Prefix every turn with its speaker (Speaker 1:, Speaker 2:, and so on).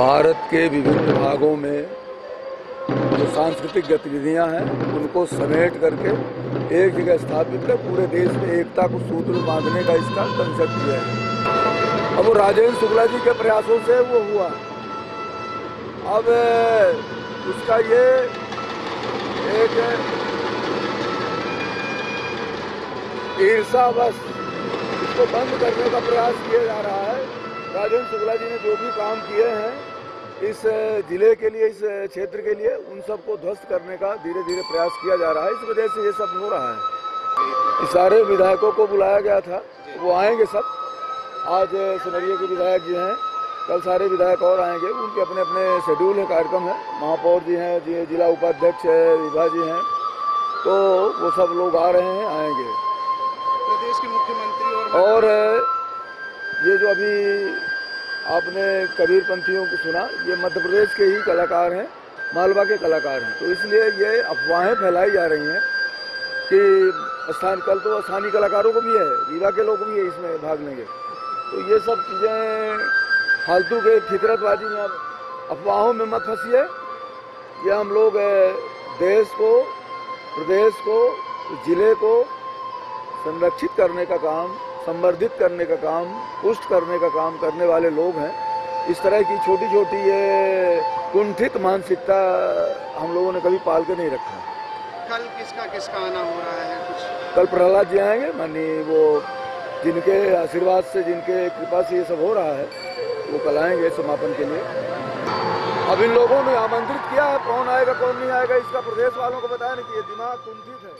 Speaker 1: भारत के विभिन्न भागों में जो सांस्कृतिक गतिविधियाँ हैं, उनको समेट करके एक जगह स्थापित कर पूरे देश में एकता को सूत्र बांधने का इसका कंसेप्ट है। अब वो राजेंद्र शुक्ला जी के प्रयासों से वो हुआ। अब, उसका ये एक ईर्षा बस, इसको बंद करने का प्रयास किया जा रहा है। राजेंद्र शुक्ला जी ने जो भी काम किए हैं इस ज़िले के लिए इस क्षेत्र के लिए उन सबको ध्वस्त करने का धीरे धीरे प्रयास किया जा रहा है। इस वजह से ये सब हो रहा है। सारे विधायकों को बुलाया गया था। वो आएँगे सब। आज सिमरिया के विधायक जी हैं। कल सारे विधायक और आएँगे। उनके अपने अपने शेड्यूल है कार्यक्रम है। महापौर जी हैं जी जिला उपाध्यक्ष है विभा जी हैं। तो वो सब लोग आ रहे हैं आएँगे।
Speaker 2: प्रदेश के मुख्यमंत्री और
Speaker 1: और ये जो अभी आपने कबीर पंथियों को सुना, ये मध्य प्रदेश के ही कलाकार हैं, मालवा के कलाकार हैं। तो इसलिए ये अफवाहें फैलाई जा रही हैं कि स्थान कल तो स्थानीय कलाकारों को भी है, रीवा के लोग भी है इसमें भाग लेंगे। तो ये सब चीज़ें फालतू के फितरतबाजी में अफवाहों में मत फंसिए। ये हम लोग देश को, प्रदेश को, ज़िले को संरक्षित करने का काम संवर्धित करने का काम पुष्ट करने का काम करने वाले लोग हैं। इस तरह की छोटी छोटी ये कुंठित मानसिकता हम लोगों ने कभी पाल के नहीं रखा।
Speaker 2: कल किसका किसका आना हो रहा है कुछ?
Speaker 1: कल प्रहलाद जी आएँगे मानी वो जिनके आशीर्वाद से जिनके कृपा से ये सब हो रहा है वो कल आएँगे समापन के लिए। अब इन लोगों ने आमंत्रित किया है कौन आएगा कौन नहीं आएगा इसका प्रदेश वालों को बताया ना कि ये दिमाग कुंठित है।